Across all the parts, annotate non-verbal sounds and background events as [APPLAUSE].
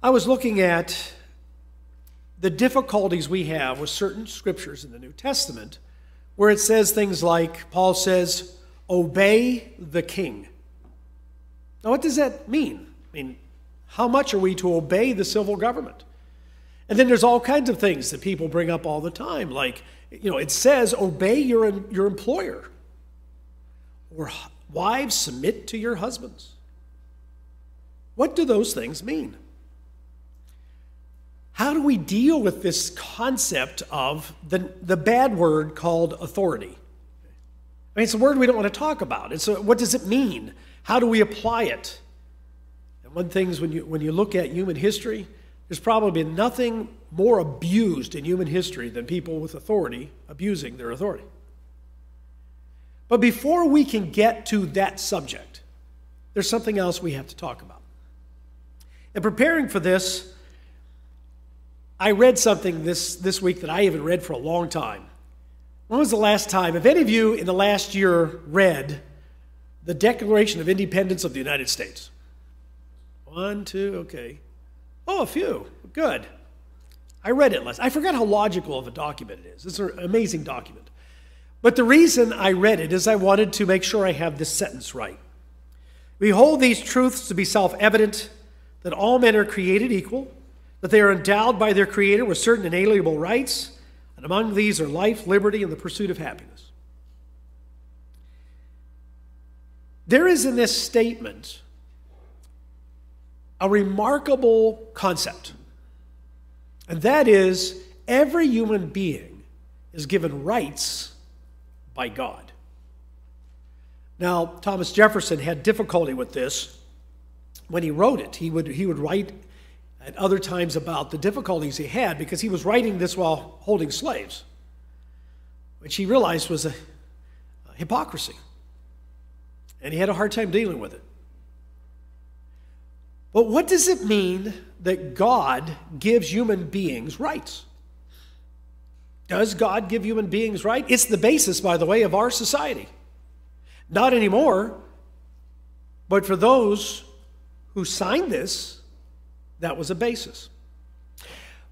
I was looking at the difficulties we have with certain scriptures in the New Testament where it says things like, Paul says, obey the king. Now, what does that mean? I mean, how much are we to obey the civil government? And then there's all kinds of things that people bring up all the time, like, you know, it says, obey your, your employer. Or wives, submit to your husbands. What do those things mean? How do we deal with this concept of the, the bad word called authority? I mean, it's a word we don't want to talk about. It's a, what does it mean? How do we apply it? And one thing is when you, when you look at human history, there's probably been nothing more abused in human history than people with authority abusing their authority. But before we can get to that subject, there's something else we have to talk about. In preparing for this, I read something this, this week that I haven't read for a long time. When was the last time, if any of you in the last year read the Declaration of Independence of the United States? One, two, okay. Oh, a few. Good. I read it last. I forgot how logical of a document it is. It's an amazing document. But the reason I read it is I wanted to make sure I have this sentence right. We hold these truths to be self evident that all men are created equal that they are endowed by their Creator with certain inalienable rights, and among these are life, liberty, and the pursuit of happiness. There is in this statement a remarkable concept, and that is every human being is given rights by God. Now, Thomas Jefferson had difficulty with this when he wrote it. He would, he would write at other times about the difficulties he had because he was writing this while holding slaves, which he realized was a, a hypocrisy. And he had a hard time dealing with it. But what does it mean that God gives human beings rights? Does God give human beings rights? It's the basis, by the way, of our society. Not anymore, but for those who signed this, that was a basis.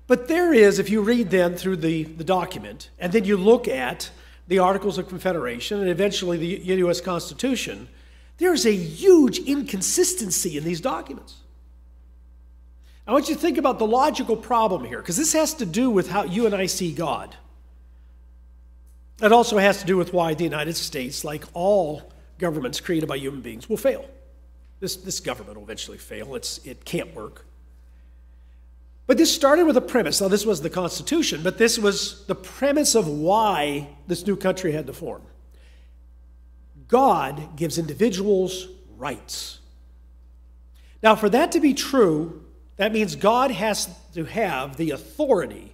But there is, if you read then through the, the document, and then you look at the Articles of Confederation and eventually the U.S. Constitution, there's a huge inconsistency in these documents. I want you to think about the logical problem here, because this has to do with how you and I see God. It also has to do with why the United States, like all governments created by human beings, will fail. This, this government will eventually fail. It's, it can't work. But this started with a premise. Now, this was the Constitution, but this was the premise of why this new country had to form. God gives individuals rights. Now, for that to be true, that means God has to have the authority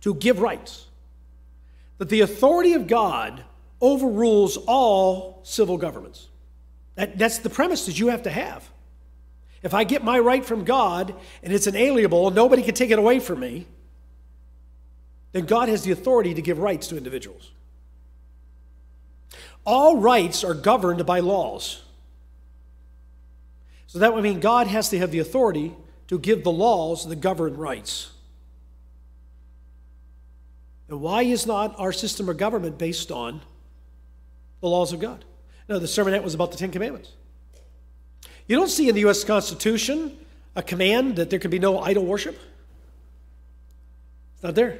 to give rights. That the authority of God overrules all civil governments. That, that's the premise that you have to have. If I get my right from God and it's inalienable nobody can take it away from me, then God has the authority to give rights to individuals. All rights are governed by laws. So that would mean God has to have the authority to give the laws that govern rights. And why is not our system of government based on the laws of God? No, the sermonette was about the Ten Commandments. You don't see in the U.S. Constitution a command that there can be no idol worship. It's not there.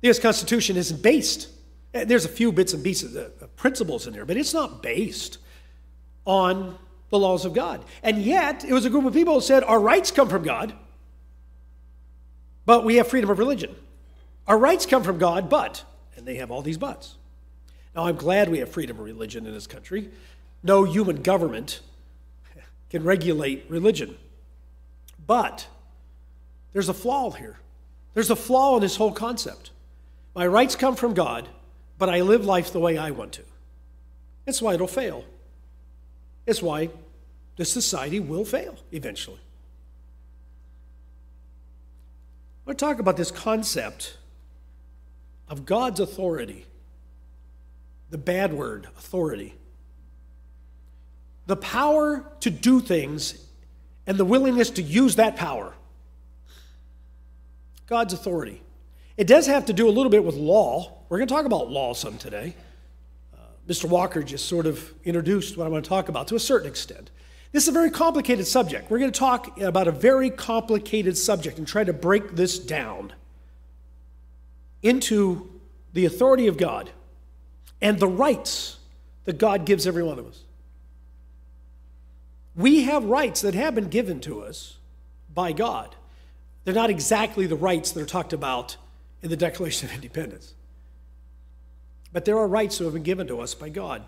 The U.S. Constitution isn't based. Eh, there's a few bits and pieces, of uh, principles in there, but it's not based on the laws of God. And yet, it was a group of people who said, Our rights come from God, but we have freedom of religion. Our rights come from God, but, and they have all these buts. Now, I'm glad we have freedom of religion in this country. No human government can regulate religion. But there's a flaw here. There's a flaw in this whole concept. My rights come from God, but I live life the way I want to. That's why it'll fail. It's why the society will fail eventually. I want to talk about this concept of God's authority, the bad word, authority. The power to do things and the willingness to use that power. God's authority. It does have to do a little bit with law. We're going to talk about law some today. Uh, Mr. Walker just sort of introduced what I want to talk about to a certain extent. This is a very complicated subject. We're going to talk about a very complicated subject and try to break this down into the authority of God and the rights that God gives every one of us. We have rights that have been given to us by God. They're not exactly the rights that are talked about in the Declaration of Independence. But there are rights that have been given to us by God.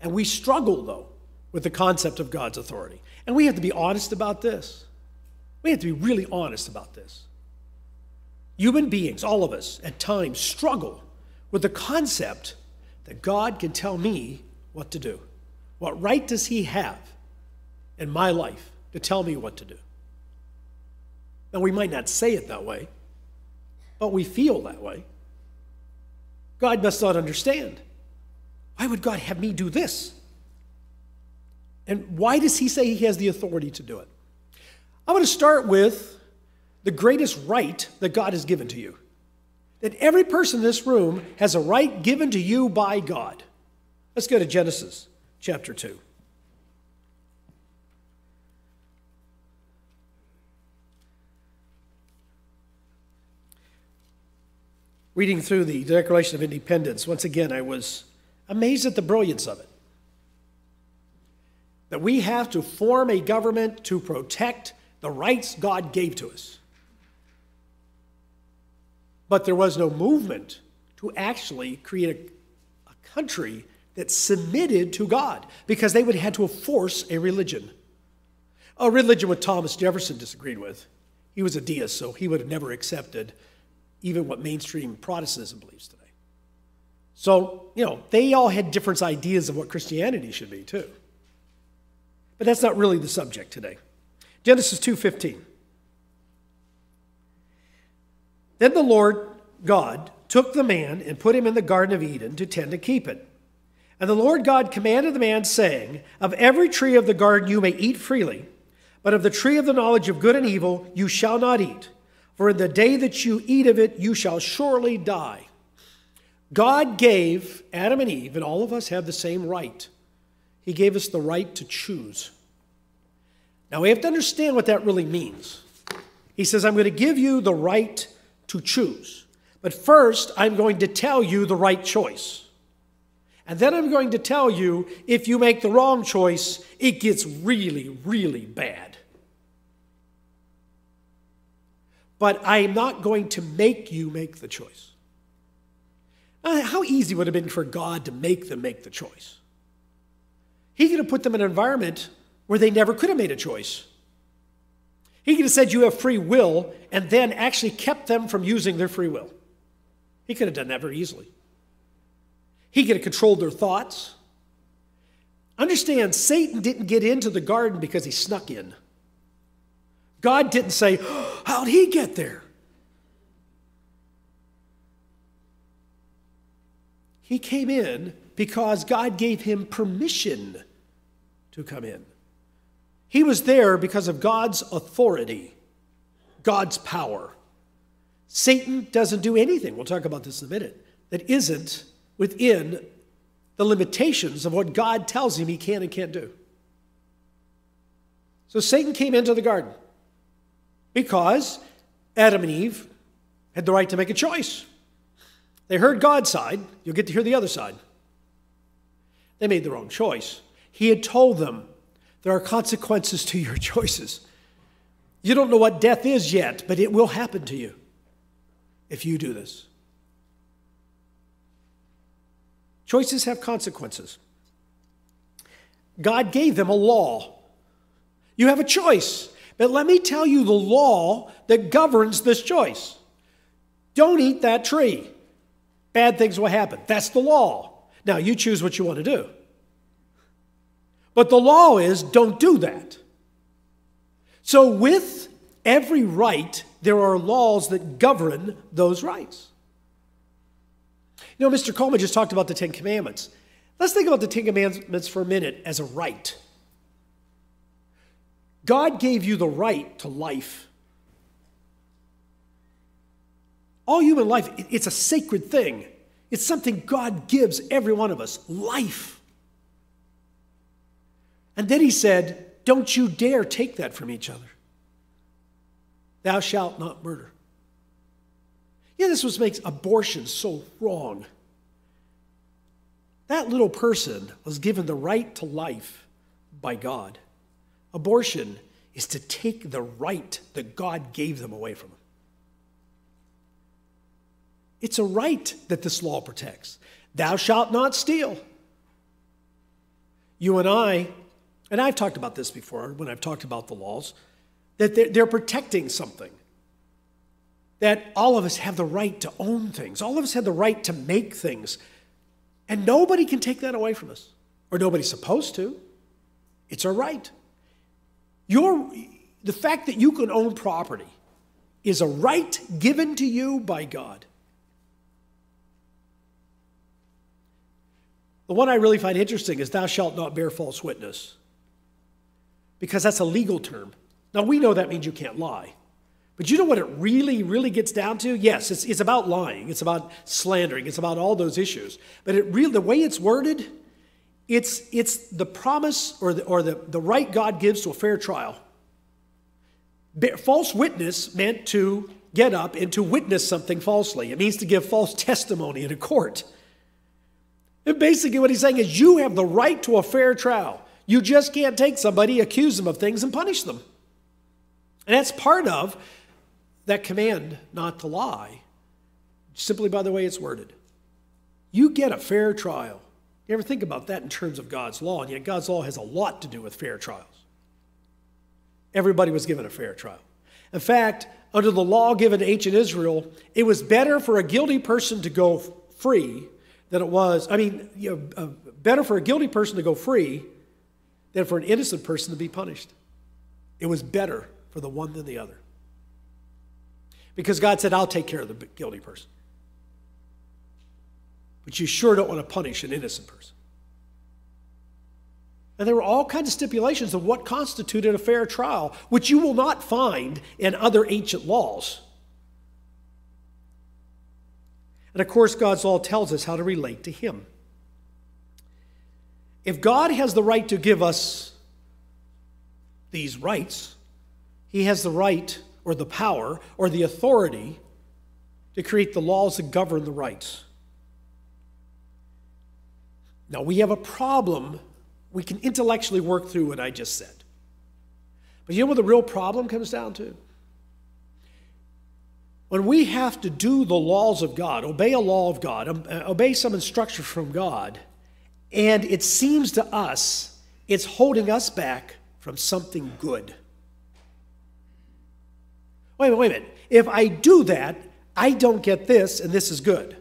And we struggle, though, with the concept of God's authority. And we have to be honest about this. We have to be really honest about this. Human beings, all of us, at times struggle with the concept that God can tell me what to do. What right does He have in my life to tell me what to do? Now, we might not say it that way, but we feel that way. God must not understand. Why would God have me do this? And why does he say he has the authority to do it? I'm going to start with the greatest right that God has given to you. That every person in this room has a right given to you by God. Let's go to Genesis chapter 2. Reading through the Declaration of Independence, once again, I was amazed at the brilliance of it that we have to form a government to protect the rights God gave to us. But there was no movement to actually create a, a country that submitted to God because they would have had to force a religion. A religion what Thomas Jefferson disagreed with. He was a deist, so he would have never accepted even what mainstream Protestantism believes today. So, you know, they all had different ideas of what Christianity should be, too. But that's not really the subject today. Genesis 2:15. Then the Lord God took the man and put him in the garden of Eden to tend and keep it. And the Lord God commanded the man saying, "Of every tree of the garden you may eat freely, but of the tree of the knowledge of good and evil you shall not eat, for in the day that you eat of it you shall surely die." God gave Adam and Eve, and all of us have the same right he gave us the right to choose. Now, we have to understand what that really means. He says, I'm going to give you the right to choose. But first, I'm going to tell you the right choice. And then I'm going to tell you if you make the wrong choice, it gets really, really bad. But I am not going to make you make the choice. Uh, how easy would it have been for God to make them make the choice? He could have put them in an environment where they never could have made a choice. He could have said, You have free will, and then actually kept them from using their free will. He could have done that very easily. He could have controlled their thoughts. Understand, Satan didn't get into the garden because he snuck in. God didn't say, [GASPS] How'd he get there? He came in because God gave him permission to come in. He was there because of God's authority, God's power. Satan doesn't do anything, we'll talk about this in a minute, that isn't within the limitations of what God tells him he can and can't do. So Satan came into the garden because Adam and Eve had the right to make a choice. They heard God's side, you'll get to hear the other side. They made the wrong choice. He had told them there are consequences to your [LAUGHS] choices. You don't know what death is yet, but it will happen to you if you do this. Choices have consequences. God gave them a law. You have a choice, but let me tell you the law that governs this choice. Don't eat that tree. Bad things will happen. That's the law. Now you choose what you want to do. But the law is don't do that. So, with every right, there are laws that govern those rights. You know, Mr. Coleman just talked about the Ten Commandments. Let's think about the Ten Commandments for a minute as a right. God gave you the right to life. All human life, it's a sacred thing. It's something God gives every one of us life. And then he said, Don't you dare take that from each other. Thou shalt not murder. Yeah, this was makes abortion so wrong. That little person was given the right to life by God. Abortion is to take the right that God gave them away from them. It's a right that this law protects. Thou shalt not steal. You and I, and I've talked about this before when I've talked about the laws, that they're protecting something. That all of us have the right to own things, all of us have the right to make things. And nobody can take that away from us, or nobody's supposed to. It's our right. Your, the fact that you can own property is a right given to you by God. The one I really find interesting is, Thou shalt not bear false witness, because that's a legal term. Now, we know that means you can't lie. But you know what it really, really gets down to? Yes, it's, it's about lying, it's about slandering, it's about all those issues. But it really, the way it's worded, it's, it's the promise or, the, or the, the right God gives to a fair trial. False witness meant to get up and to witness something falsely. It means to give false testimony in a court. And basically, what he's saying is you have the right to a fair trial. You just can't take somebody, accuse them of things, and punish them. And that's part of that command not to lie, simply by the way it's worded. You get a fair trial. You ever think about that in terms of God's law? And yet, God's law has a lot to do with fair trials. Everybody was given a fair trial. In fact, under the law given to ancient Israel, it was better for a guilty person to go free than it was, I mean, you know, uh, better for a guilty person to go free than for an innocent person to be punished. It was better for the one than the other. Because God said, I'll take care of the guilty person. But you sure don't want to punish an innocent person. And there were all kinds of stipulations of what constituted a fair trial, which you will not find in other ancient laws. And of course, God's law tells us how to relate to Him. If God has the right to give us these rights, He has the right or the power or the authority to create the laws that govern the rights. Now, we have a problem we can intellectually work through what I just said. But you know what the real problem comes down to? when we have to do the laws of God, obey a law of God, um, uh, obey some instruction from God, and it seems to us it's holding us back from something good. Wait a minute, wait a minute. If I do that, I don't get this, and this is good.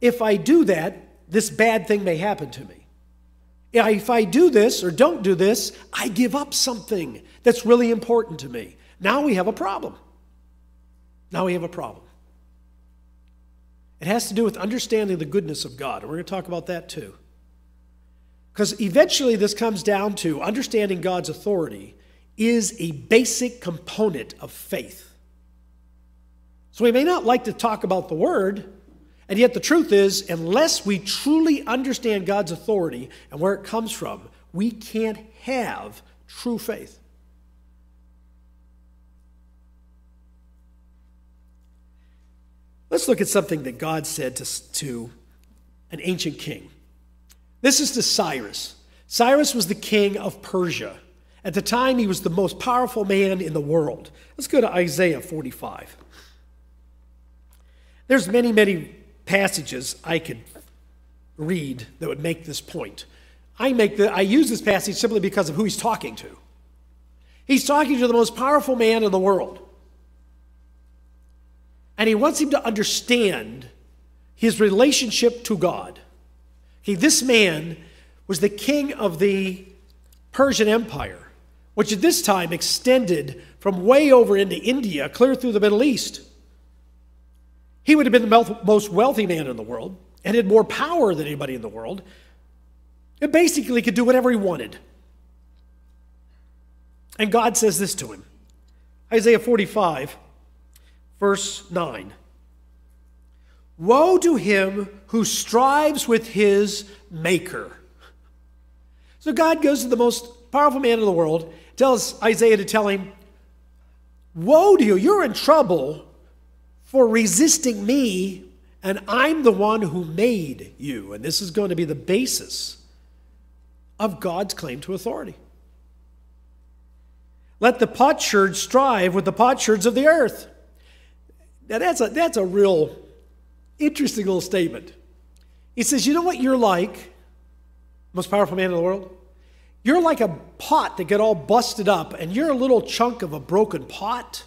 If I do that, this bad thing may happen to me. If I do this or don't do this, I give up something that's really important to me. Now we have a problem. Now we have a problem. It has to do with understanding the goodness of God, and we're going to talk about that too. Because eventually, this comes down to understanding God's authority is a basic component of faith. So we may not like to talk about the word, and yet the truth is, unless we truly understand God's authority and where it comes from, we can't have true faith. Let's look at something that God said to, to an ancient king. This is to Cyrus. Cyrus was the king of Persia. At the time, he was the most powerful man in the world. Let's go to Isaiah 45. There's many, many passages I could read that would make this point. I, make the, I use this passage simply because of who he's talking to. He's talking to the most powerful man in the world. And he wants him to understand his relationship to God. Okay, this man was the king of the Persian Empire, which at this time extended from way over into India, clear through the Middle East. He would have been the most wealthy man in the world and had more power than anybody in the world, and basically could do whatever he wanted. And God says this to him Isaiah 45, verse 9. Woe to him who strives with his maker. So God goes to the most powerful man in the world, tells Isaiah to tell him, Woe to you, you're in trouble for resisting me, and I'm the one who made you. And this is going to be the basis of God's claim to authority. Let the potsherds strive with the potsherds of the earth. Now, that's a, that's a real interesting little statement. He says, You know what you're like? Most powerful man in the world? You're like a pot that got all busted up, and you're a little chunk of a broken pot.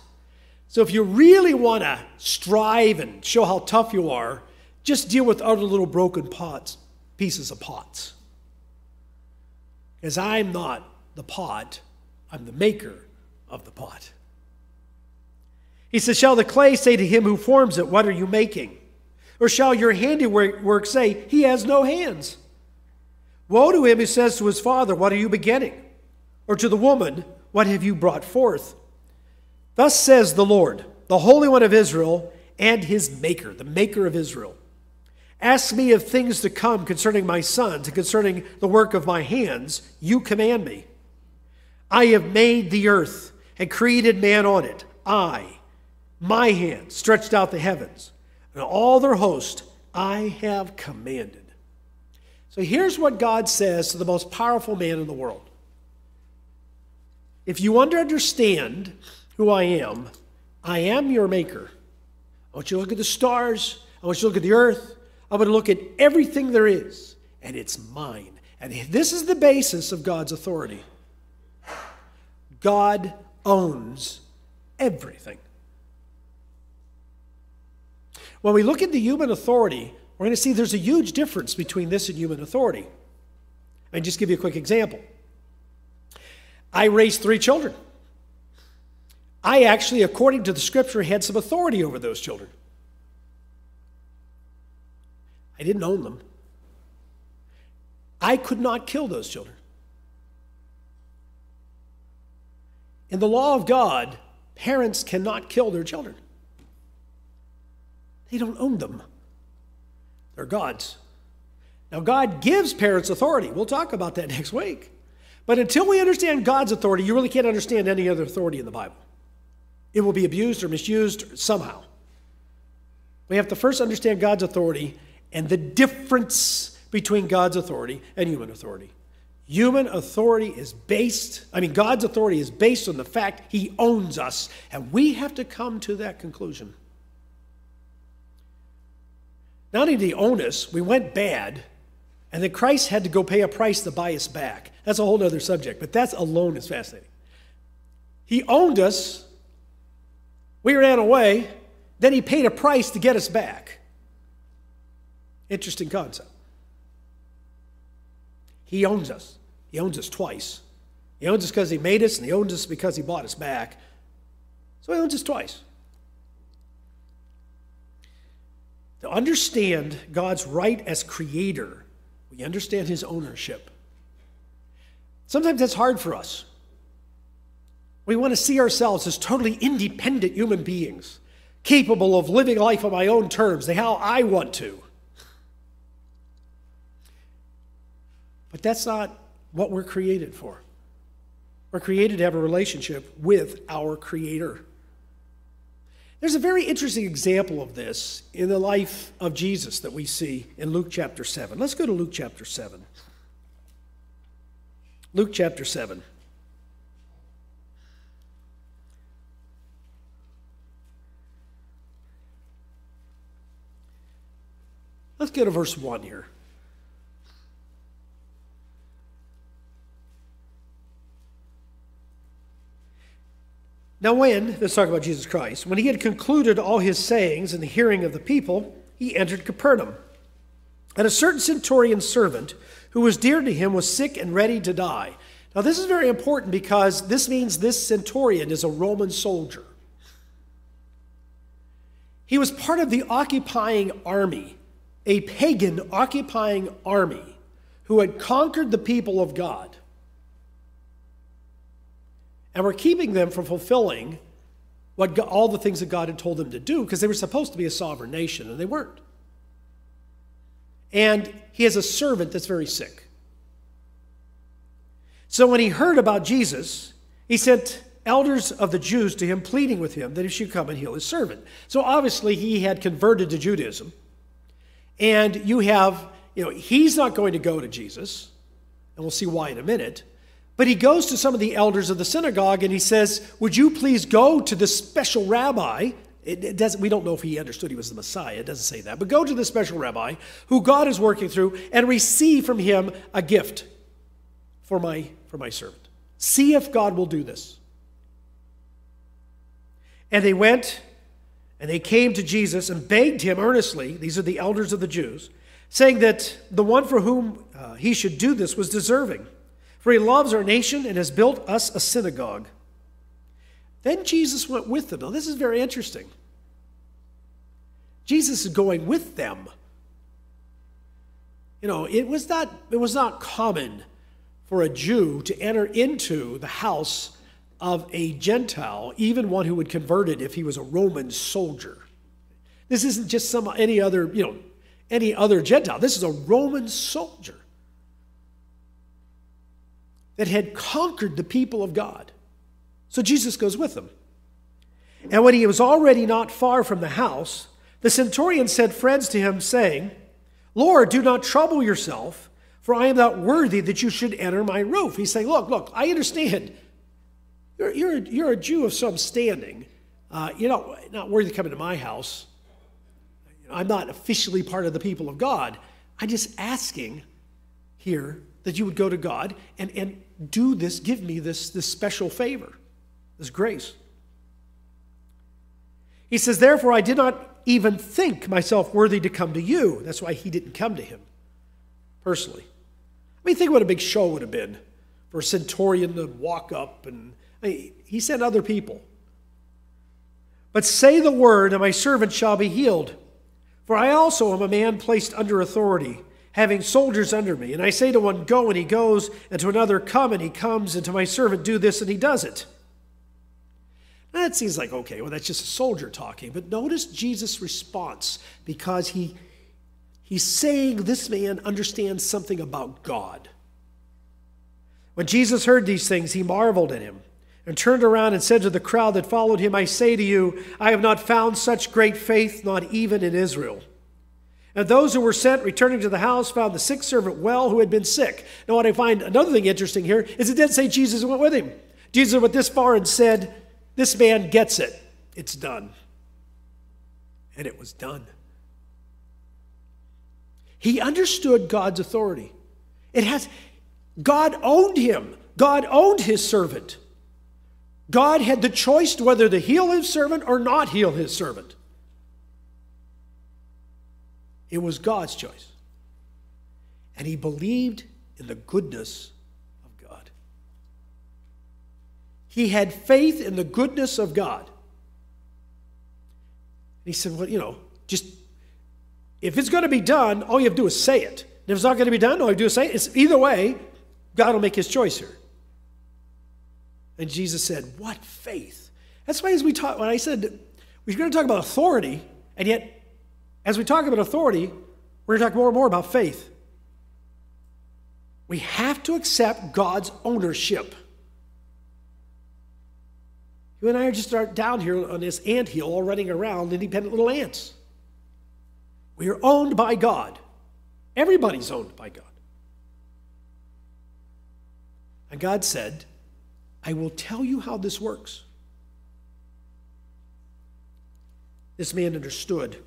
So if you really want to strive and show how tough you are, just deal with other little broken pots, pieces of pots. Because I'm not the pot, I'm the maker of the pot. He says, Shall the clay say to him who forms it, What are you making? Or shall your handiwork say, He has no hands? Woe to him who says to his father, What are you beginning? Or to the woman, What have you brought forth? Thus says the Lord, the Holy One of Israel, and his Maker, the Maker of Israel. Ask me of things to come concerning my sons and concerning the work of my hands. You command me. I have made the earth and created man on it. I, my hand, stretched out the heavens, and all their host I have commanded. So here's what God says to the most powerful man in the world. If you understand who I am, I am your maker. I want you to look at the stars. I want you to look at the earth. I want to look at everything there is, and it's mine. And this is the basis of God's authority. God owns everything. When we look at the human authority, we're going to see there's a huge difference between this and human authority. I'll just give you a quick example. I raised three children. I actually, according to the scripture, had some authority over those children. I didn't own them. I could not kill those children. In the law of God, parents cannot kill their children. They don't own them. They're God's. Now, God gives parents authority. We'll talk about that [LAUGHS] next week. But until we understand God's authority, you really can't understand any other authority in the Bible. It will be abused or misused somehow. We have to first understand God's authority and the difference between God's authority and human authority. Human authority is based, I mean, God's authority is based on the fact He owns us, and we have to come to that conclusion. Not only did He own us, we went bad, and then Christ had to go pay a price to buy us back. That's a whole other subject, but that alone is fascinating. He owned us, we ran away, then He paid a price to get us back. Interesting concept. He owns us. He owns us twice. He owns us because He made us, and He owns us because He bought us back. So He owns us twice. To understand God's right as creator, we understand His ownership. Sometimes that's hard for us. We want to see ourselves as totally independent human beings, capable of living life on my own terms, the how I want to. But that's not what we're created for. We're created to have a relationship with our Creator. There's a very interesting example of this in the life of Jesus that we see in Luke chapter 7. Let's go to Luke chapter 7. Luke chapter 7. Let's go to verse 1 here. Now, when, let's talk about Jesus Christ, when he had concluded all his sayings in the hearing of the people, he entered Capernaum. And a certain centurion servant who was dear to him was sick and ready to die. Now, this is very important because this means this centurion is a Roman soldier. He was part of the occupying army, a pagan occupying army who had conquered the people of God. and were keeping them from fulfilling what God, all the things that God had told them to do because they were supposed to be a sovereign nation and they weren't. And he has a servant that's very sick. So when he heard about Jesus, he sent elders of the Jews to him, pleading with him that he should come and heal his servant. So obviously he had converted to Judaism. And you have, you know, he's not going to go to Jesus, and we'll see why in a minute. But he goes to some of the elders of the synagogue and he says, Would you please go to this special rabbi? It, it doesn't, we don't know if he understood he was the Messiah. It doesn't say that. But go to the special rabbi who God is working through and receive from him a gift for my, for my servant. See if God will do this. And they went and they came to Jesus and begged him earnestly, these are the elders of the Jews, saying that the one for whom uh, he should do this was deserving, for he loves our nation and has built us a synagogue. Then Jesus went with them. Now, this is very interesting. Jesus is going with them. You know, it was not, it was not common for a Jew to enter into the house of a Gentile, even one who would convert it if he was a Roman soldier. This isn't just some any other, you know, any other Gentile. This is a Roman soldier that had conquered the people of God. So Jesus goes with them. And when he was already not far from the house, the centurion sent friends to him, saying, Lord, do not trouble yourself, for I am not worthy that you should enter my roof. He's saying, Look, look, I understand. You're, you're, you're a Jew of some standing. Uh, you're not, not worthy to come into my house. I'm not officially part of the people of God. I'm just asking here that you would go to God and, and do this, give me this, this special favor, this grace. He says, Therefore, I did not even think myself worthy to come to you. That's why he didn't come to him personally. I mean, think what a big show would have been for a centurion to walk up and he sent other people. But say the word, and my servant shall be healed. For I also am a man placed under authority, having soldiers under me. And I say to one, Go, and he goes, and to another, Come, and he comes, and to my servant, Do this, and he does it. Now, that seems like, okay, well, that's just a soldier talking. But notice Jesus' response because he, he's saying this man understands something about God. When Jesus heard these things, he marveled at him and turned around and said to the crowd that followed him, I say to you, I have not found such great faith, not even in Israel. And those who were sent, returning to the house, found the sick servant well who had been sick. Now, what I find another thing interesting here is it didn't say Jesus went with him. Jesus went this far and said, This man gets it. It's done. And it was done. He understood God's authority. It has God owned him. God owned his servant. God had the choice whether to heal his servant or not heal his servant. It was God's choice. And he believed in the goodness of God. He had faith in the goodness of God. And he said, Well, you know, just if it's going to be done, all you have to do is say it. And if it's not going to be done, all you have to do is say it. It's either way, God will make his choice here. And Jesus said, What faith? That's why, as we talk, when I said we're going to talk about authority, and yet, as we talk about authority, we're going to talk more and more about faith. We have to accept God's ownership. You and I are just down here on this ant hill, all running around, independent little ants. We are owned by God. Everybody's owned by God. And God said, I will tell you how this works. This man understood.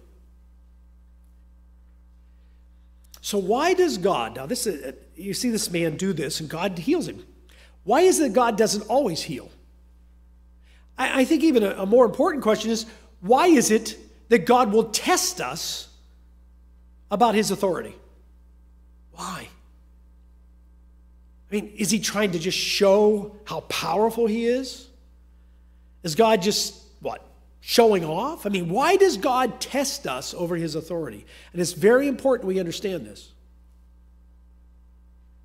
So, why does God, now this is, uh, you see this man do this and God heals him. Why is it that God doesn't always heal? I, I think even a, a more important question is why is it that God will test us about his authority? Why? I mean, is he trying to just show how powerful he is? Is God just, what, showing off? I mean, why does God test us over his authority? And it's very important we understand this.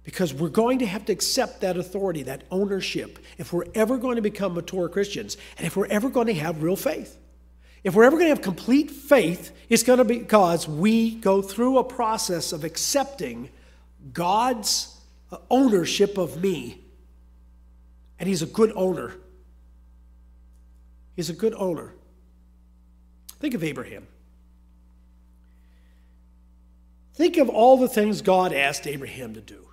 Because we're going to have to accept that authority, that ownership, if we're ever going to become mature Christians and if we're ever going to have real faith. If we're ever going to have complete faith, it's going to be because we go through a process of accepting God's ownership of me. And He's a good owner. He's a good owner. Think of Abraham. Think of all the things God asked Abraham to do.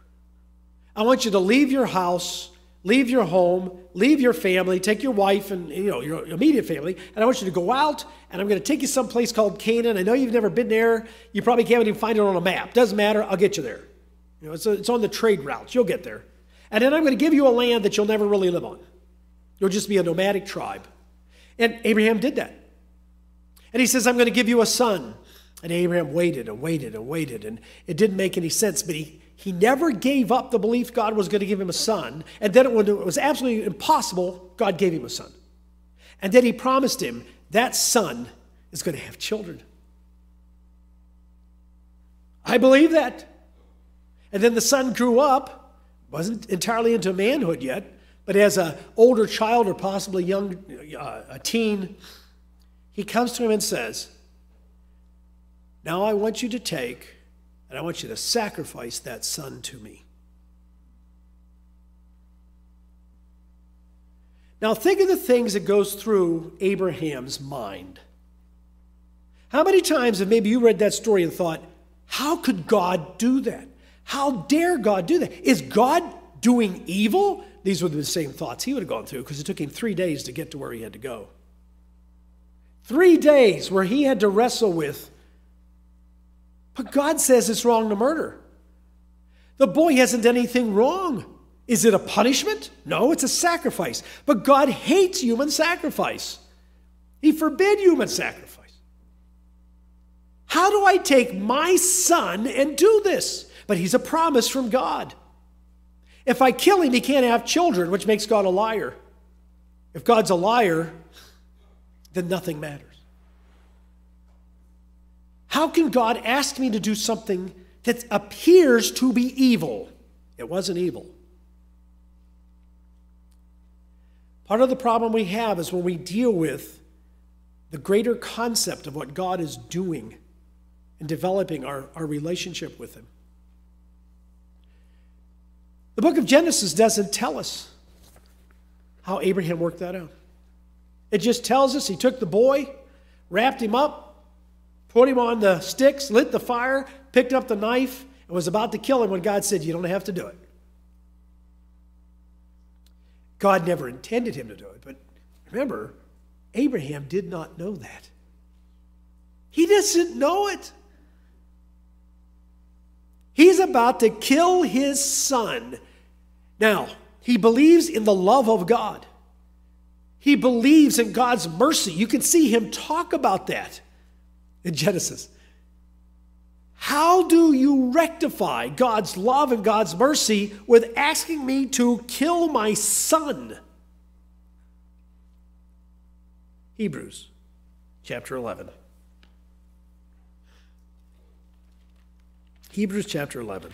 I want you to leave your house, leave your home, leave your family, take your wife and you know your immediate family, and I want you to go out and I'm going to take you someplace called Canaan. I know you've never been there. You probably can't even find it on a map. Doesn't matter. I'll get you there. You know, it's, a, it's on the trade routes. You'll get there. And then I'm going to give you a land that you'll never really live on. You'll just be a nomadic tribe. And Abraham did that. And he says, I'm going to give you a son. And Abraham waited and waited and waited, and it didn't make any sense, but he, he never gave up the belief God was going to give him a son. And then when it was absolutely impossible, God gave him a son. And then he promised him that son is going to have children. I believe that. And then the son grew up, wasn't entirely into manhood yet, but as an older child or possibly young, uh, a teen, he comes to him and says, Now I want you to take and I want you to sacrifice that son to me. Now think of the things that goes through Abraham's mind. How many times have maybe you read that story and thought, how could God do that? How dare God do that? Is God doing evil? These would the same thoughts he would have gone through because it took him three days to get to where he had to go. Three days where he had to wrestle with but God says it's wrong to murder. The boy hasn't done anything wrong. Is it a punishment? No, it's a sacrifice. But God hates human sacrifice. He forbid human sacrifice. How do I take my son and do this? But he's a promise from God. If I kill him, he can't have children, which makes God a liar. If God's a liar, then nothing matters. How can God ask me to do something that appears to be evil? It wasn't evil. Part of the problem we have is when we deal with the greater concept of what God is doing and developing our, our relationship with Him. The book of Genesis doesn't tell us how Abraham worked that out. It just tells us he took the boy, wrapped him up, put him on the sticks, lit the fire, picked up the knife, and was about to kill him when God said, You don't have to do it. God never intended him to do it. But remember, Abraham did not know that. He doesn't know it. He's about to kill his son. Now, he believes in the love of God. He believes in God's mercy. You can see him talk about that in Genesis. How do you rectify God's love and God's mercy with asking me to kill my son? Hebrews chapter 11. Hebrews chapter 11.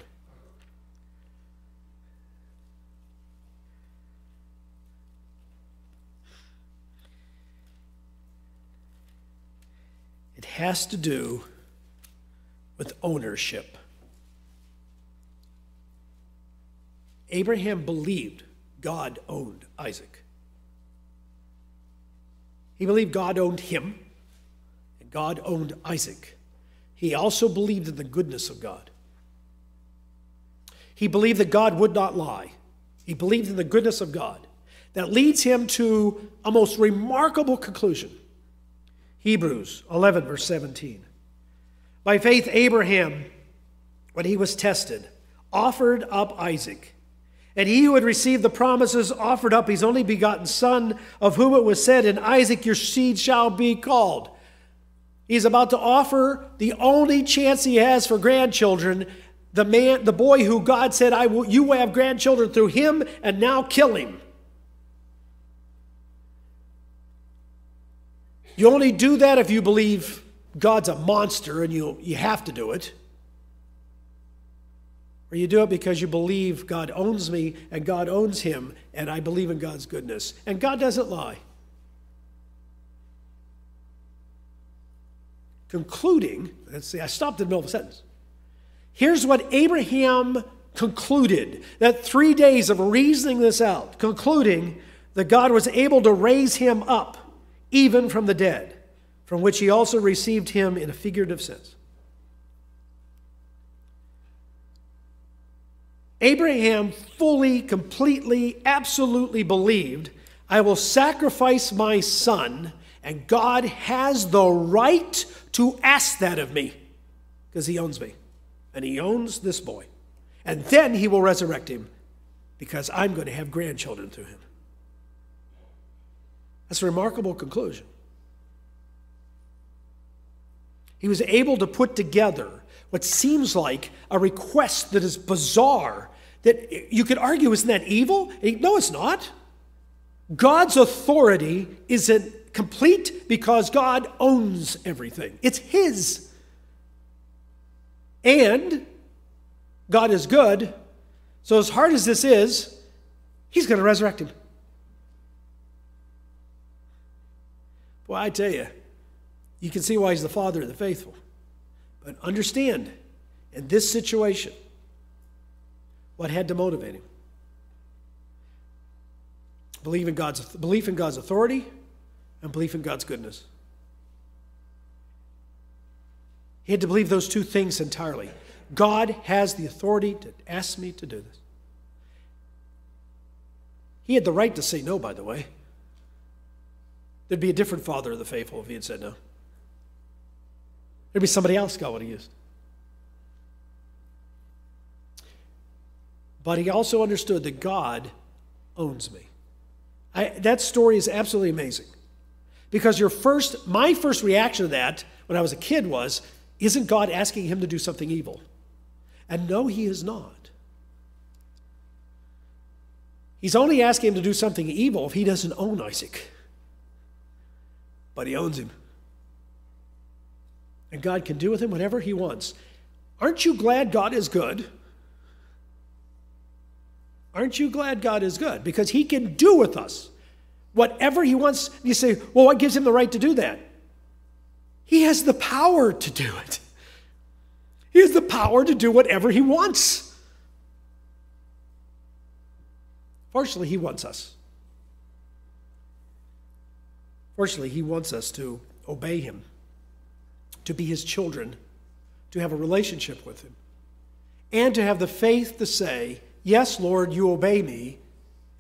Has to do with ownership. Abraham believed God owned Isaac. He believed God owned him, and God owned Isaac. He also believed in the goodness of God. He believed that God would not lie. He believed in the goodness of God. That leads him to a most remarkable conclusion. Hebrews 11, verse 17. By faith, Abraham, when he was tested, offered up Isaac. And he who had received the promises offered up his only begotten son, of whom it was said, In Isaac your seed shall be called. He's about to offer the only chance he has for grandchildren. The man, the boy who God said, I will, you will have grandchildren through him, and now kill him. You only do that if you believe God's a monster and you, you have to do it. or you do it because you believe God owns me and God owns him, and I believe in God's goodness. And God doesn't lie. Concluding, let's see, I stopped in the middle of a sentence. Here's what Abraham concluded that three days of reasoning this out, concluding that God was able to raise him up even from the dead, from which he also received him in a figurative sense. Abraham fully, completely, absolutely believed, I will sacrifice my son, and God has the right to ask that of me because he owns me and he owns this boy. And then he will resurrect him because I'm going to have grandchildren through him. That's a remarkable conclusion. He was able to put together what seems like a request that is bizarre, that you could argue, isn't that evil? Eh, no, it's not. God's authority isn't complete because God owns everything, it's His. And God is good, so as hard as this is, He's going to resurrect him. Well, I tell you, you can see why He's the Father of the faithful. But understand, in this situation, what had to motivate him? Believe in God's, belief in God's authority and belief in God's goodness. He had to believe those two things entirely. God has the authority to ask me to do this. He had the right to say no, by the way. There'd be a different father of the faithful if he had said no. There'd be somebody else God would have used. But he also understood that God owns me. I, that story is absolutely amazing. Because your first, my first reaction to that when I was a kid was, isn't God asking him to do something evil? And no, he is not. He's only asking him to do something evil if he doesn't own Isaac. But he owns him. And God can do with him whatever he wants. Aren't you glad God is good? Aren't you glad God is good? Because he can do with us whatever he wants. You say, well, what gives him the right to do that? He has the power to do it. He has the power to do whatever he wants. Fortunately, he wants us. Fortunately, he wants us to obey him to be his children, to have a relationship with him, and to have the faith to say, Yes, Lord, you obey me,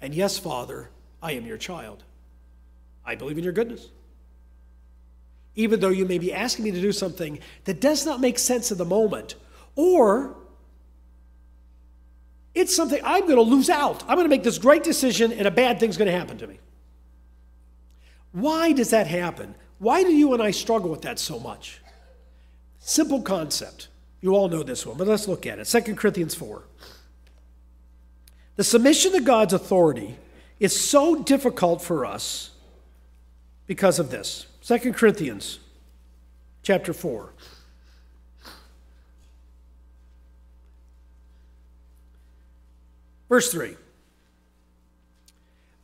and yes, Father, I am your child. I believe in your goodness. Even though you may be asking me to do something that does not make sense in the moment, or it's something I'm going to lose out. I'm going to make this great decision, and a bad thing's going to happen to me. Why does that happen? Why do you and I struggle with that so much? Simple concept. You all know this one, but let's look at it. 2 Corinthians 4. The submission to God's authority is so difficult for us because of this. 2 Corinthians chapter 4. Verse 3.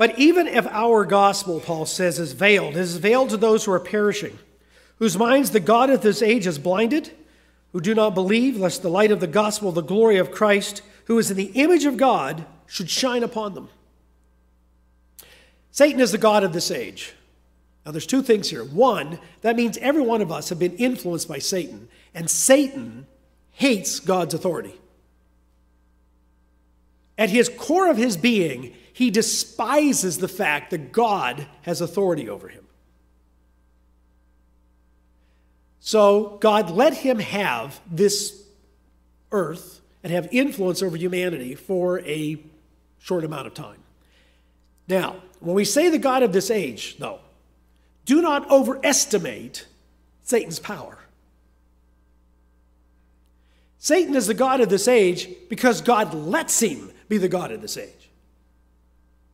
But even if our gospel, Paul says, is veiled, it is veiled to those who are perishing whose minds the God of this age has blinded, who do not believe, lest the light of the gospel, the glory of Christ, who is in the image of God, should shine upon them. Satan is the God of this age. Now, there's two things here. One, that means every one of us have been influenced by Satan, and Satan hates God's authority. At his core of his being, he despises the fact that God has authority over him. So God let him have this earth and have influence over humanity for a short amount of time. Now, when we say the God of this age, though, do not overestimate Satan's power. Satan is the God of this age because God lets him be the God of this age.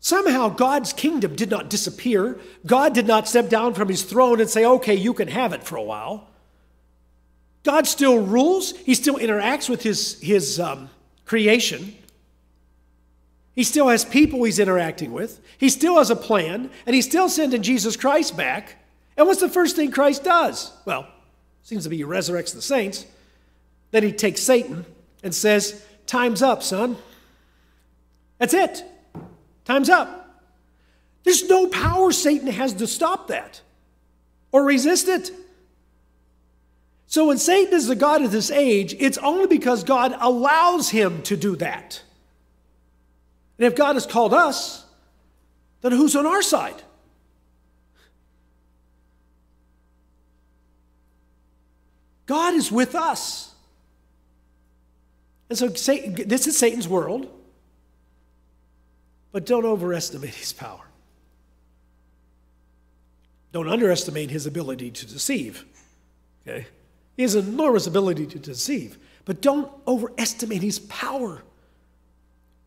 Somehow God's kingdom did not disappear. God did not step down from his throne and say, okay, you can have it for a while. God still rules, He still interacts with His, his um, creation. He still has people he's interacting with. He still has a plan, and he's still sending Jesus Christ back. And what's the first thing Christ does? Well, seems to be he resurrects the saints. Then he takes Satan and says, Time's up, son. That's it. Time's up. There's no power Satan has to stop that or resist it. So when Satan is the God of this age, it's only because God allows him to do that. And if God has called us, then who's on our side? God is with us. And so this is Satan's world, but don't overestimate his power. Don't underestimate his ability to deceive. Okay? He has enormous ability to deceive, but don't overestimate his power.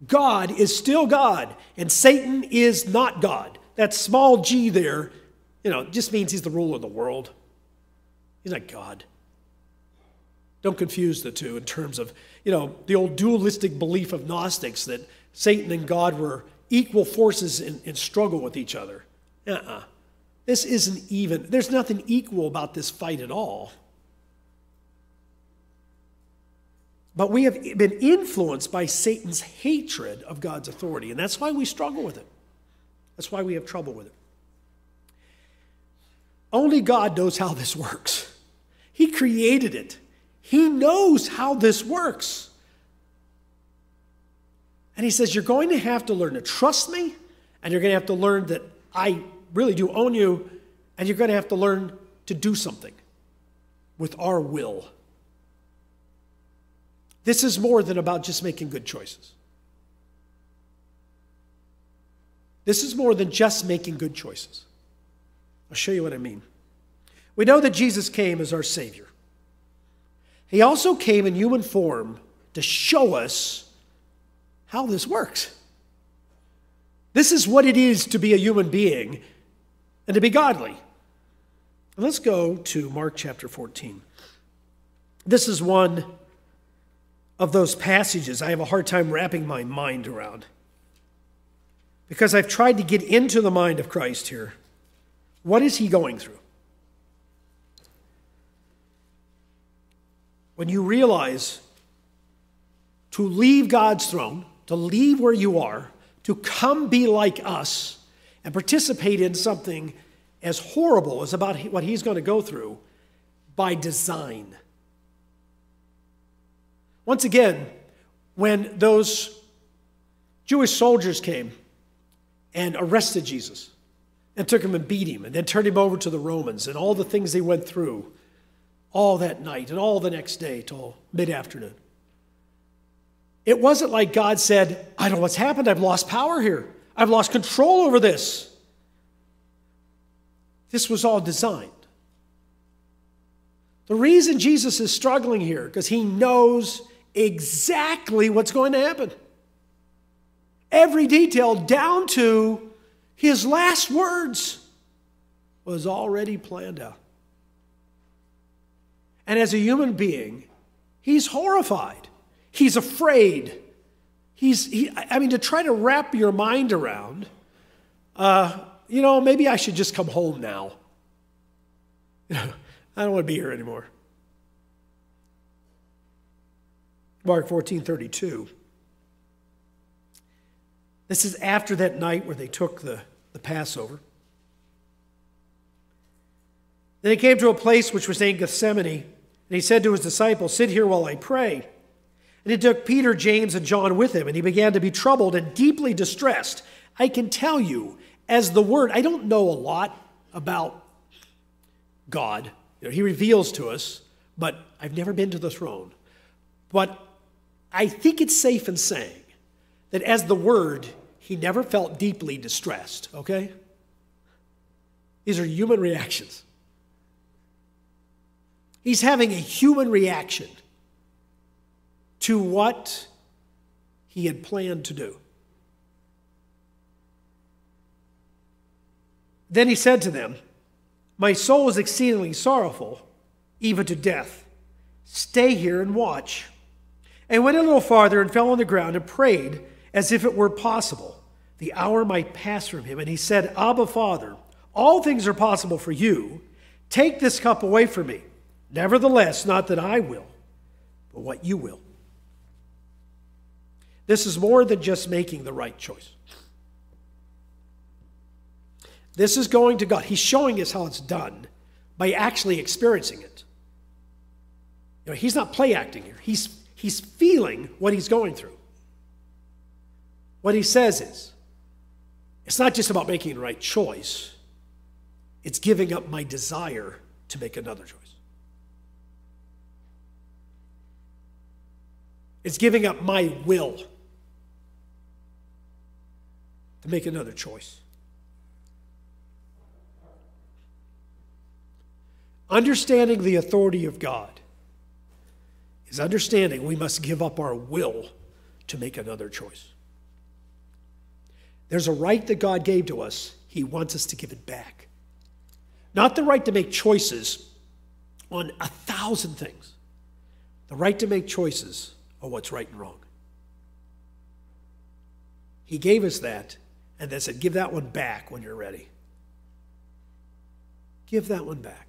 God is still God, and Satan is not God. That small g there, you know, just means he's the ruler of the world. He's not God. Don't confuse the two in terms of, you know, the old dualistic belief of Gnostics that Satan and God were equal forces in, in struggle with each other. Uh uh-uh. uh This isn't even, there's nothing equal about this fight at all. But we have been influenced by Satan's hatred of God's authority, and that's why we struggle with it. That's why we have trouble with it. Only God knows how this works. He created it. He knows how this works. And he says, You're going to have to learn to trust me, and you're going to have to learn that I really do own you, and you're going to have to learn to do something with our will. This is more than about just making good choices. This is more than just making good choices. I'll show you what I mean. We know that Jesus came as our Savior. He also came in human form to show us how this works. This is what it is to be a human being and to be godly. Let's go to Mark chapter 14. This is one of those passages I have a hard time wrapping my mind around because I've tried to get into the mind of Christ here. What is he going through? when you realize to leave God's throne, to leave where you are, to come be like us and participate in something as horrible as about what he's going to go through by design. Once again, when those Jewish soldiers came and arrested Jesus and took him and beat him and then turned him over to the Romans and all the things they went through, all that night and all the next day till mid afternoon. It wasn't like God said, I don't know what's happened. I've lost power here, I've lost control over this. This was all designed. The reason Jesus is struggling here, because he knows exactly what's going to happen. Every detail, down to his last words, was already planned out. And as a human being, he's horrified. He's afraid. He's, he, I mean, to try to wrap your mind around, uh, you know, maybe I should just come home now. [LAUGHS] I don't want to be here anymore. Mark 14 32. This is after that night where they took the, the Passover. Then he came to a place which was named Gethsemane, and he said to his disciples, Sit here while I pray. And he took Peter, James, and John with him, and he began to be troubled and deeply distressed. I can tell you, as the Word, I don't know a lot about God. You know, he reveals to us, but I've never been to the throne. But I think it's safe in saying that as the Word, he never felt deeply distressed, okay? These are human reactions. He's having a human reaction to what he had planned to do. Then he said to them, My soul is exceedingly sorrowful, even to death. Stay here and watch. And went a little farther and fell on the ground and prayed as if it were possible. The hour might pass from him. And he said, Abba, Father, all things are possible for you. Take this cup away from me. Nevertheless, not that I will, but what you will. This is more than just making the right choice. This is going to God. He's showing us how it's done by actually experiencing it. You know, he's not play acting here. He's, he's feeling what he's going through. What he says is, it's not just about making the right choice, it's giving up my desire to make another choice. It's giving up my will to make another choice. Understanding the authority of God is understanding we must give up our will to make another choice. There's a right that God gave to us, He wants us to give it back. Not the right to make choices on a thousand things, the right to make choices on what's right and wrong. He gave us that and then said, Give that one back when you're ready. Give that one back.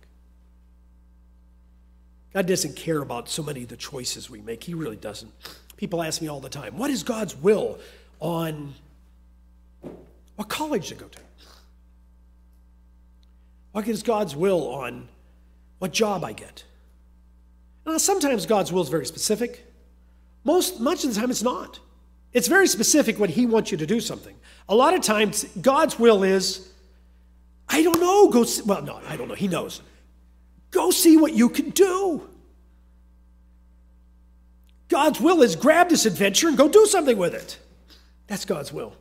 God doesn't care about so many of the choices we make. He really doesn't. People ask me all the time, What is God's will on what college to go to? What is God's will on what job I get? Now, sometimes God's will is very specific. Most, much of the time, it's not. It's very specific when He wants you to do something. A lot of times, God's will is, I don't know, go see, well, no, I don't know, He knows. Go see what you can do. God's will is grab this adventure and go do something with it. That's God's will.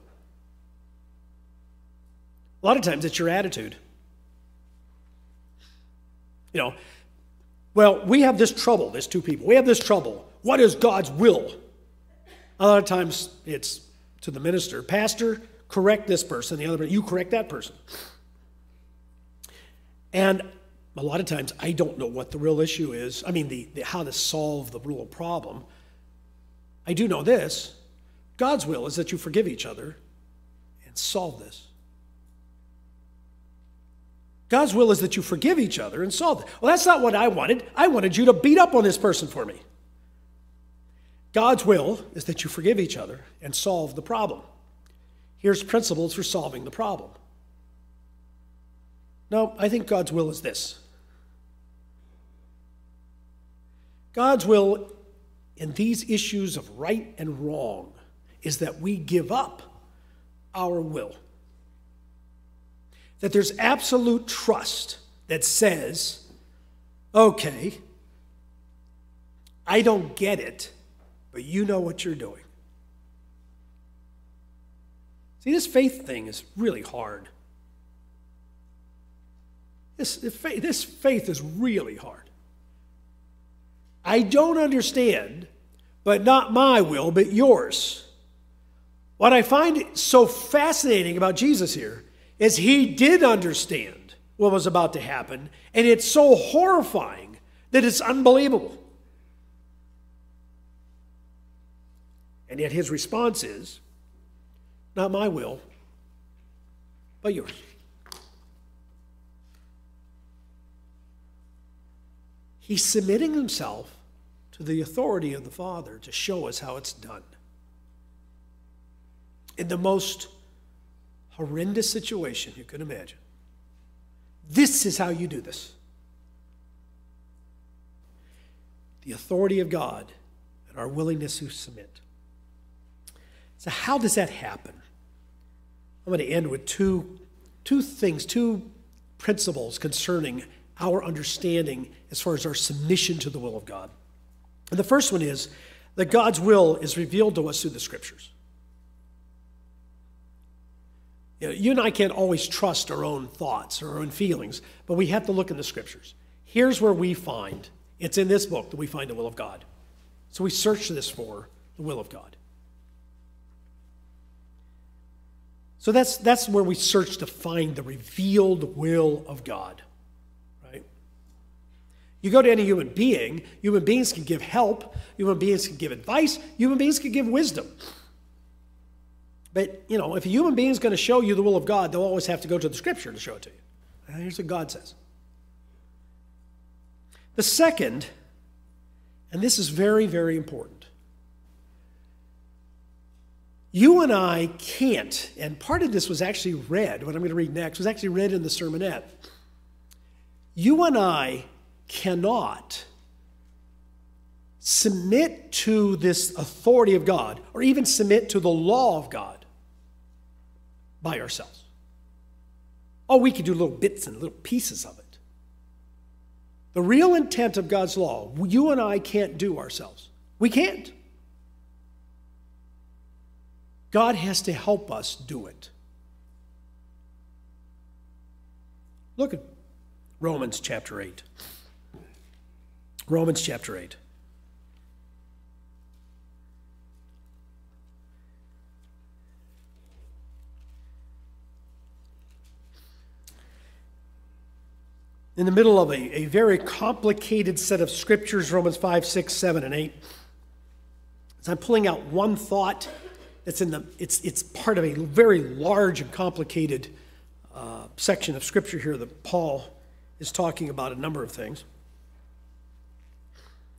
A lot of times it's your attitude. You know, well, we have this trouble, there's two people. We have this trouble. What is God's will? A lot of times it's to the minister, Pastor, correct this person, the other, person, you correct that person. And a lot of times I don't know what the real issue is. I mean, the, the, how to solve the real problem. I do know this God's will is that you forgive each other and solve this. God's will is that you forgive each other and solve it. Well, that's not what I wanted. I wanted you to beat up on this person for me. God's will is that you forgive each other and solve the problem. Here's principles for solving the problem. No, I think God's will is this God's will in these issues of right and wrong is that we give up our will. That there's absolute trust that says, okay, I don't get it, but you know what you're doing. See, this faith thing is really hard. This, this faith is really hard. I don't understand, but not my will, but yours. What I find so fascinating about Jesus here is he did understand what was about to happen, and it's so horrifying that it's unbelievable. And yet his response is, Not my will, but yours. He's submitting himself to the authority of the Father to show us how it's done. In the most horrendous situation you can imagine. This is how you do this. The authority of God and our willingness to submit. So, how does that happen? I'm going to end with two, two things, two principles concerning our understanding as far as our submission to the will of God. And the first one is that God's will is revealed to us through the scriptures. You, know, you and I can't always trust our own thoughts or our own feelings, but we have to look in the scriptures. Here's where we find it's in this book that we find the will of God. So we search this for the will of God. So that's, that's where we search to find the revealed will of God. Right? You go to any human being, human beings can give help, human beings can give advice, human beings can give wisdom. But, you know, if a human being is going to show you the will of God, they'll always have to go to the scripture to show it to you. And here's what God says. The second, and this is very, very important. You and I can't, and part of this was actually read, what I'm going to read next was actually read in the sermonette. You and I cannot submit to this authority of God or even submit to the law of God by ourselves. Oh, we can do little bits and little pieces of it. The real intent of God's law, you and I can't do ourselves. We can't. God has to help us do it. Look at Romans chapter 8. Romans chapter 8. In the middle of a, a very complicated set of scriptures, Romans 5, 6, 7, and 8, as I'm pulling out one thought that's in the, it's, it's part of a very large and complicated uh, section of scripture here that Paul is talking about a number of things.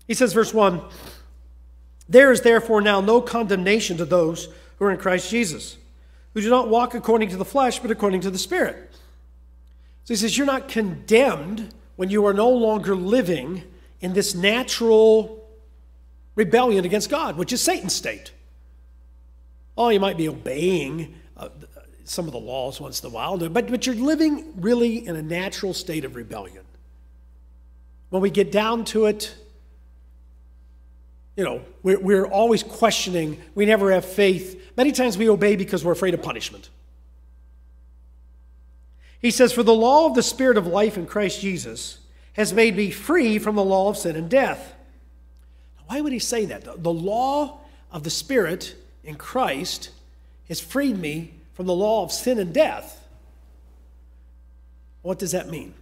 He says, verse 1 There is therefore now no condemnation to those who are in Christ Jesus, who do not walk according to the flesh, but according to the Spirit. So he says, You're not condemned when you are no longer living in this natural rebellion against God, which is Satan's state. Oh, you might be obeying uh, some of the laws once in a while, but, but you're living really in a natural state of rebellion. When we get down to it, you know, we're, we're always questioning. We never have faith. Many times we obey because we're afraid of punishment. He says, For the law of the Spirit of life in Christ Jesus has made me free from the law of sin and death. Why would he say that? The law of the Spirit in Christ has freed me from the law of sin and death. What does that mean?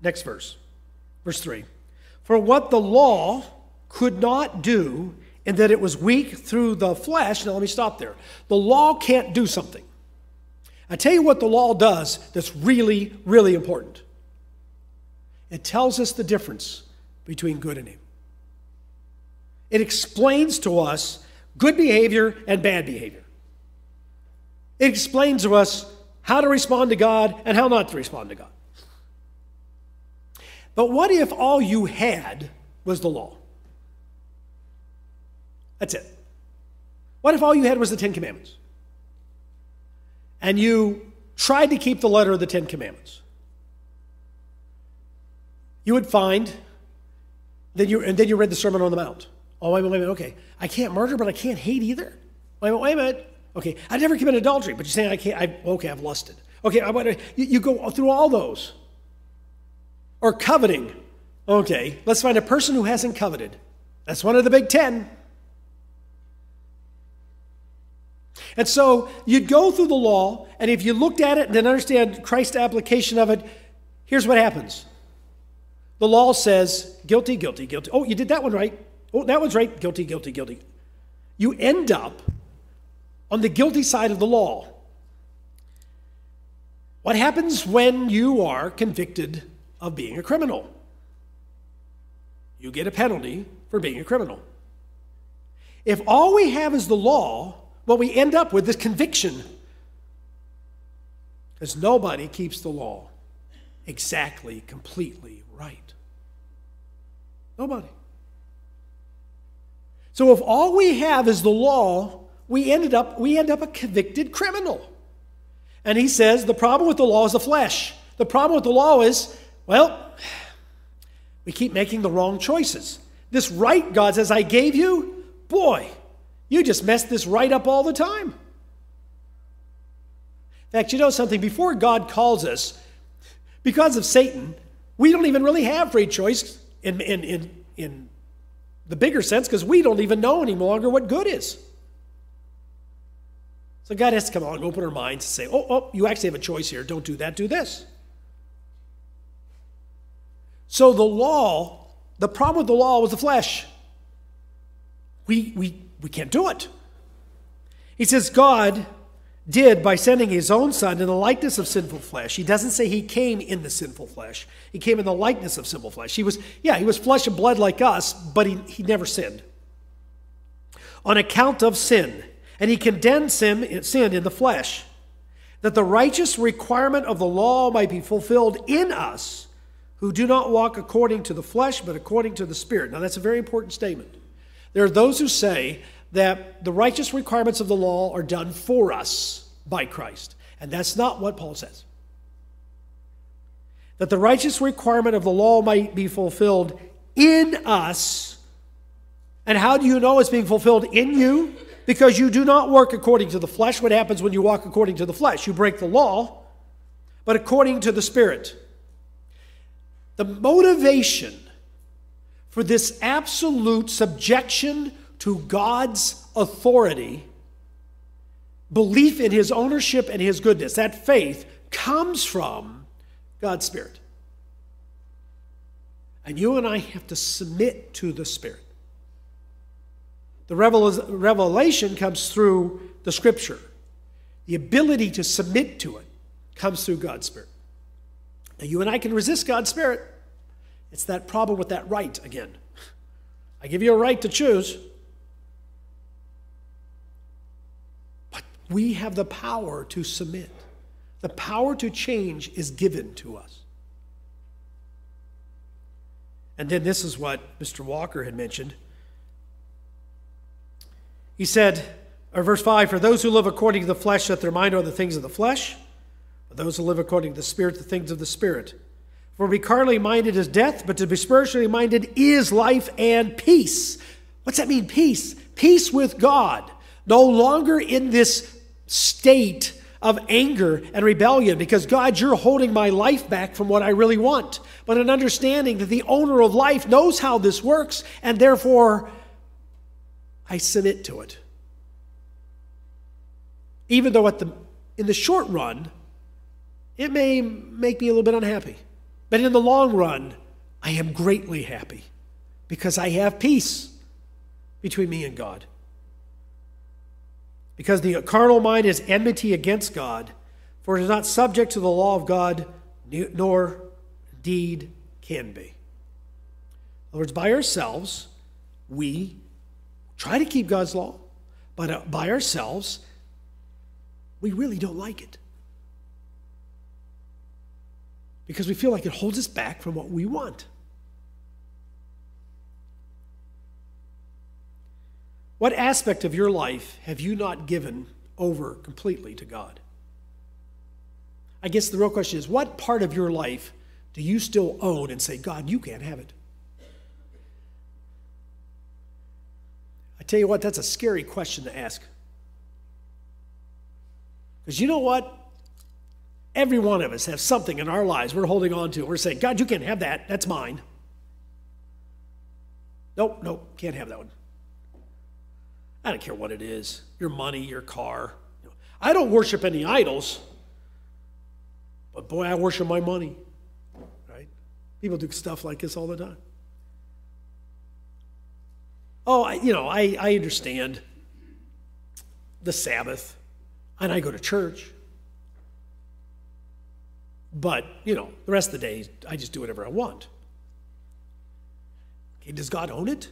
Next verse, verse 3. For what the law could not do, in that it was weak through the flesh. Now, let me stop there. The law can't do something. I tell you what the law does that's really, really important. It tells us the difference between good and evil. It explains to us good behavior and bad behavior. It explains to us how to respond to God and how not to respond to God. But what if all you had was the law? That's it. What if all you had was the Ten Commandments? And you tried to keep the letter of the Ten Commandments? You would find, then you, and then you read the Sermon on the Mount. Oh, wait a minute, okay. I can't murder, but I can't hate either. Wait a minute, wait a minute. Okay, I never commit adultery, but you're saying I can't, I, okay, I've lusted. Okay, I you, you go through all those. Or coveting. Okay, let's find a person who hasn't coveted. That's one of the big ten. And so you'd go through the law, and if you looked at it and then understand Christ's application of it, here's what happens. The law says guilty, guilty, guilty. Oh, you did that one right. Oh, that one's right. Guilty, guilty, guilty. You end up on the guilty side of the law. What happens when you are convicted of being a criminal? You get a penalty for being a criminal. If all we have is the law, what we end up with is conviction. Because nobody keeps the law exactly, completely right. Nobody. So if all we have is the law, we ended up we end up a convicted criminal. And he says the problem with the law is the flesh. The problem with the law is, well, we keep making the wrong choices. This right God says I gave you, boy, you just mess this right up all the time. In fact, you know something? Before God calls us, because of Satan, we don't even really have free choice in, in, in, in the bigger sense because we don't even know any longer what good is. So God has to come along and open our minds and say, oh, oh, you actually have a choice here. Don't do that, do this. So the law, the problem with the law was the flesh. We, we, we can't do it. He says, God did by sending his own son in the likeness of sinful flesh. He doesn't say he came in the sinful flesh. He came in the likeness of sinful flesh. He was, yeah, he was flesh and blood like us, but he, he never sinned. On account of sin. And he condemned sin, sin in the flesh, that the righteous requirement of the law might be fulfilled in us who do not walk according to the flesh, but according to the Spirit. Now, that's a very important statement. There are those who say that the righteous requirements of the law are done for us by Christ. And that's not what Paul says. That the righteous requirement of the law might be fulfilled in us. And how do you know it's being fulfilled in you? Because you do not work according to the flesh. What happens when you walk according to the flesh? You break the law, but according to the Spirit. The motivation for this absolute subjection to God's authority, belief in his ownership and his goodness, that faith comes from God's Spirit. And you and I have to submit to the Spirit. The revelation comes through the Scripture. The ability to submit to it comes through God's Spirit. Now, you and I can resist God's Spirit. It's that problem with that right again. I give you a right to choose. But we have the power to submit. The power to change is given to us. And then this is what Mr. Walker had mentioned. He said, or verse 5 For those who live according to the flesh set their mind on the things of the flesh, but those who live according to the Spirit, the things of the Spirit. For to be carnally minded is death, but to be spiritually minded is life and peace. What's that mean, peace? Peace with God. No longer in this state of anger and rebellion because God, you're holding my life back from what I really want. But an understanding that the owner of life knows how this works and therefore I submit to it. Even though at the, in the short run, it may make me a little bit unhappy. But in the long run, I am greatly happy because I have peace between me and God. Because the carnal mind is enmity against God, for it is not subject to the law of God, nor deed can be. In other words, by ourselves, we try to keep God's law, but uh, by ourselves, we really don't like it. because we feel like it holds us back from what we want. What aspect of your life have you not given over completely to God? I guess the real question is what part of your life do you still own and say, God, you can't have it? I tell you what, that's a scary question to ask. Because you know what? Every one of us has something in our lives we're holding on to. We're saying, God, you can't have that. That's mine. Nope, nope, can't have that one. I don't care what it is your money, your car. I don't worship any idols, but boy, I worship my money. Right? People do stuff like this all the time. Oh, I, you know, I, I understand the Sabbath, and I go to church. But, you know, the rest of the day, I just do whatever I want. Okay, does God own it?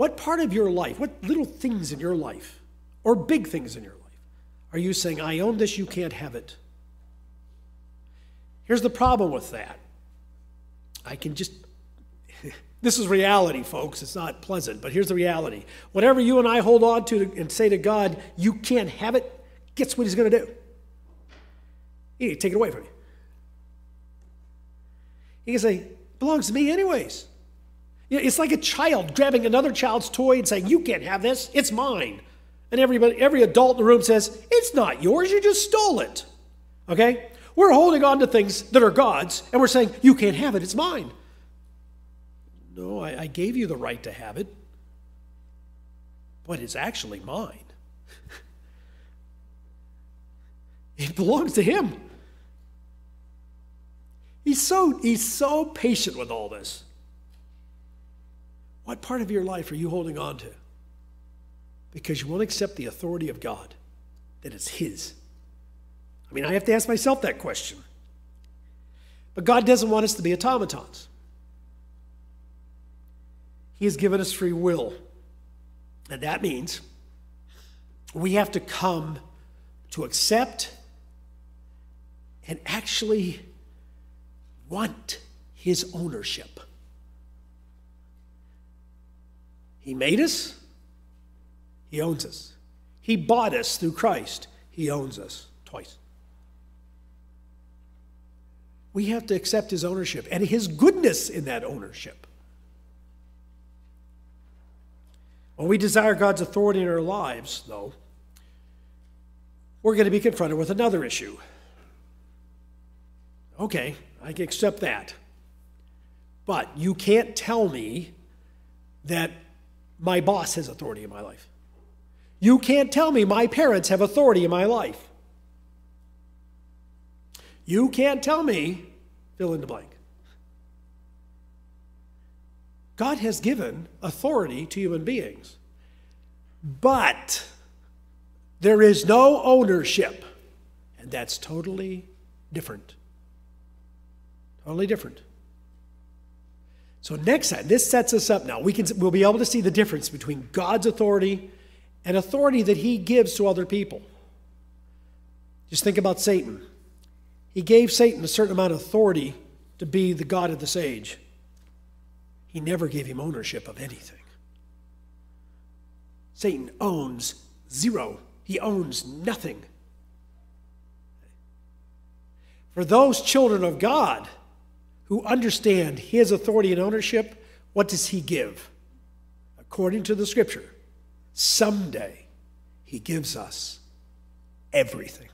What part of your life, what little things in your life, or big things in your life, are you saying, I own this, you can't have it? Here's the problem with that. I can just, [LAUGHS] this is reality, folks. It's not pleasant, but here's the reality. Whatever you and I hold on to and say to God, you can't have it, guess what He's going to do? He take it away from you. He can say, belongs to me anyways. It's like a child grabbing another child's toy and saying, You can't have this, it's mine. And everybody, every adult in the room says, It's not yours, you just stole it. Okay? We're holding on to things that are God's, and we're saying, You can't have it, it's mine. No, I, I gave you the right to have it, but it's actually mine. [LAUGHS] it belongs to Him. He's so, he's so patient with all this. What part of your life are you holding on to? Because you won't accept the authority of God, that it's His. I mean, I have to ask myself that question. But God doesn't want us to be automatons. He has given us free will. And that means we have to come to accept and actually want his ownership. He made us, he owns us. He bought us through Christ, he owns us twice. We have to accept his ownership and his goodness in that ownership. When we desire God's authority in our lives, though, we're going to be confronted with another issue. Okay, I can accept that. But you can't tell me that my boss has authority in my life. You can't tell me my parents have authority in my life. You can't tell me, fill in the blank. God has given authority to human beings, but there is no ownership, and that's totally different. Totally different. So next time, this sets us up now. We can, we'll be able to see the difference between God's authority and authority that he gives to other people. Just think about Satan. He gave Satan a certain amount of authority to be the God of this age. He never gave him ownership of anything. Satan owns zero, he owns nothing. For those children of God, who understand his authority and ownership, what does he give? According to the scripture, someday he gives us everything.